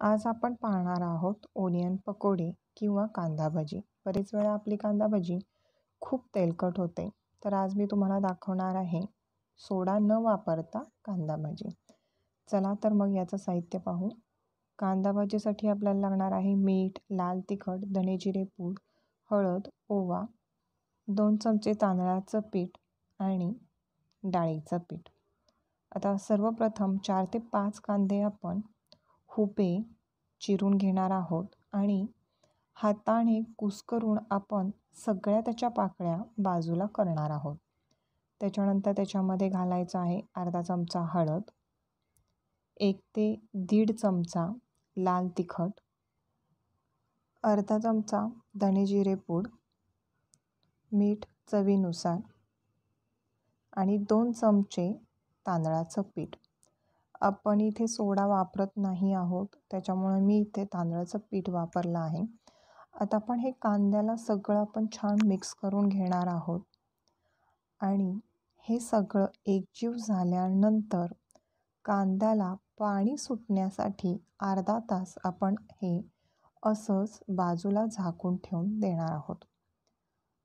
आज आपण पाहणार आहोत ओनियन पकोडे किंवा कांदा भजी बरेच वेळा आपली कांदा भजी खूप तेलकट होते. तर आज मी तुम्हाला दाखवणार आहे सोडा न वापरता कांदा भजी चला तर मग याचं साहित्य पाहू. कांदा भजीसाठी आपल्याला लागणार आहे मीठ लाल तिखट धणेजिरे पूड हळद ओवा दोन चमचे तांदळाचं पीठ आणि डाळीचं पीठ. आता सर्वप्रथम चार ते पाच कांदे आपण हुबे चिरून घेणार आहोत आणि हाताने कुस्करून आपण सगळ्या त्याच्या पाकळ्या बाजूला करणार आहोत. त्याच्यानंतर त्याच्यामध्ये घालायचं आहे अर्धा चमचा हळद एक ते दीड चमचा लाल तिखट अर्धा चमचा धणे पूड मीठ चवीनुसार आणि दोन चमचे तांदळाचं पीठ. आपण इथे सोडा वापरत नाही आहोत. त्याच्यामुळे मी इथे तांदळाचं पीठ वापरलं आहे. आता आपण हे कांद्याला सगळं आपण छान मिक्स करून घेणार आहोत. आणि हे सगळं एकजीव झाल्यानंतर कांद्याला पाणी सुटण्यासाठी अर्धा तास आपण हे असंच बाजूला झाकून ठेवून देणार आहोत.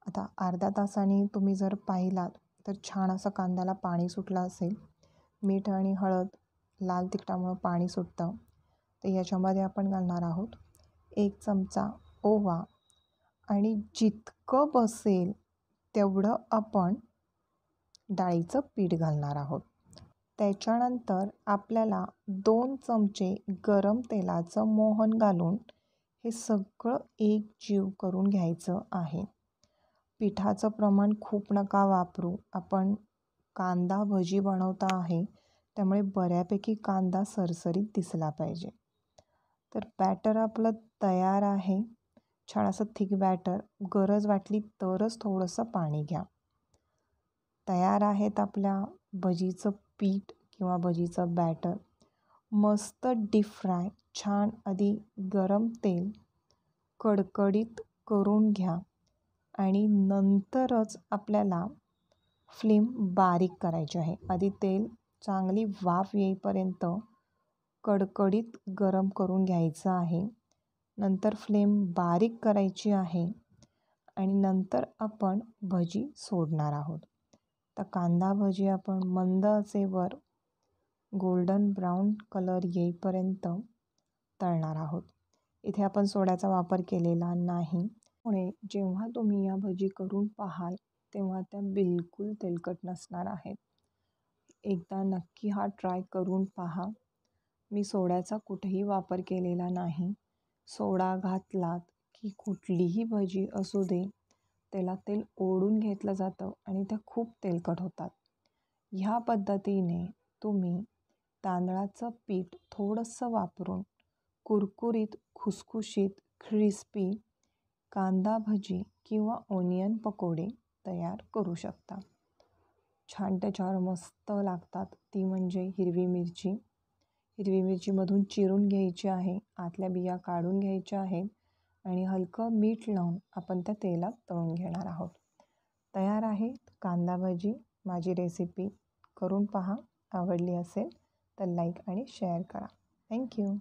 आता अर्ध्या तासाने तुम्ही जर पाहिलात तर छान असं कांद्याला पाणी सुटलं असेल. मीठ आणि हळद लाल तिखटामुळं पाणी सुटतं. तर याच्यामध्ये आपण घालणार आहोत एक चमचा ओवा. आणि जितकं बसेल तेवढं आपण डाळीचं पीठ घालणार आहोत. त्याच्यानंतर आपल्याला दोन चमचे गरम तेलाचं मोहन घालून हे सगळं एक जीव करून घ्यायचं आहे. पिठाचं प्रमाण खूप नका वापरू. आपण कांदा भजी बनवता आहे. त्यामुळे बऱ्यापैकी कांदा सरसरीत दिसला पाहिजे. तर बॅटर आपलं तयार आहे. छान असं थिक बॅटर. गरज वाटली तरच थोडंसं पाणी घ्या. तयार आहेत आपल्या भजीचं पीठ किंवा भजीचं बॅटर. मस्त डीप फ्राय. छान आधी गरम तेल कडकडीत करून घ्या आणि नंतरच आपल्याला फ्लेम बारीक करायची आहे. आधी तेल चांगली वाफ येईपर्यंत कडकडीत गरम करून घ्यायचं आहे. नंतर फ्लेम बारीक करायची आहे आणि नंतर आपण भजी सोडणार आहोत. तर कांदा भजी आपण मंद आचेवर गोल्डन ब्राऊन कलर येईपर्यंत तळणार आहोत. इथे आपण सोड्याचा वापर केलेला नाही. पुणे जेव्हा तुम्ही या भजी करून पाहाल तेव्हा त्या बिलकुल तेलकट नसणार आहेत. एकदा नक्की हा ट्राय करून पहा. मी सोड्याचा कुठेही वापर केलेला नाही. सोडा घातलात की कुठलीही भजी असू दे त्याला तेल ओढून घेतलं जातं आणि त्या खूप तेलकट होतात. ह्या पद्धतीने तुम्ही तांदळाचं पीठ थोडंसं वापरून कुरकुरीत खुसखुशीत क्रिस्पी कांदा भजी किंवा ओनियन पकोडे तयार करू शकता. छान त्याच्यावर मस्त लागतात ती म्हणजे हिरवी मिरची. हिरवी मिरचीमधून चिरून घ्यायची आहे आतल्या बिया काढून घ्यायच्या आहेत आणि हलकं मीठ लावून आपण त्या तेलात तळून घेणार आहोत. तयार आहे कांदा भाजी माझी रेसिपी करून पहा आवडली असेल तर लाईक आणि शेअर करा. थँक्यू